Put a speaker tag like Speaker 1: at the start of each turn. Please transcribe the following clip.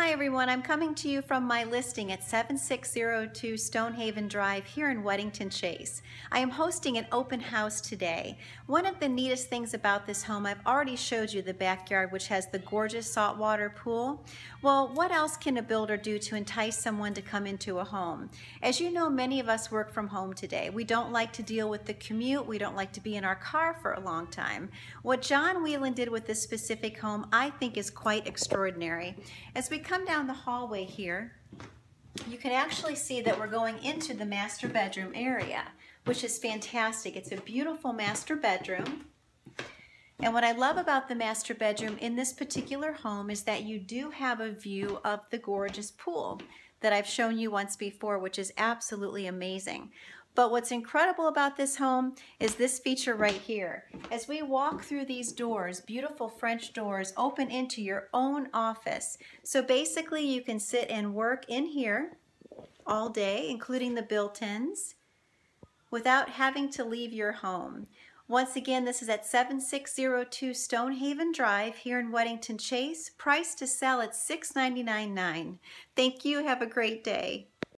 Speaker 1: Hi everyone, I'm coming to you from my listing at 7602 Stonehaven Drive here in Weddington Chase. I am hosting an open house today. One of the neatest things about this home, I've already showed you the backyard which has the gorgeous saltwater pool. Well, what else can a builder do to entice someone to come into a home? As you know, many of us work from home today. We don't like to deal with the commute. We don't like to be in our car for a long time. What John Whelan did with this specific home, I think is quite extraordinary. As we come down the hallway here, you can actually see that we're going into the master bedroom area, which is fantastic. It's a beautiful master bedroom. And what I love about the master bedroom in this particular home is that you do have a view of the gorgeous pool that I've shown you once before, which is absolutely amazing. But what's incredible about this home is this feature right here. As we walk through these doors, beautiful French doors open into your own office. So basically you can sit and work in here all day, including the built-ins, without having to leave your home. Once again, this is at 7602 Stonehaven Drive here in Weddington Chase. Price to sell at $699.9. Thank you. Have a great day.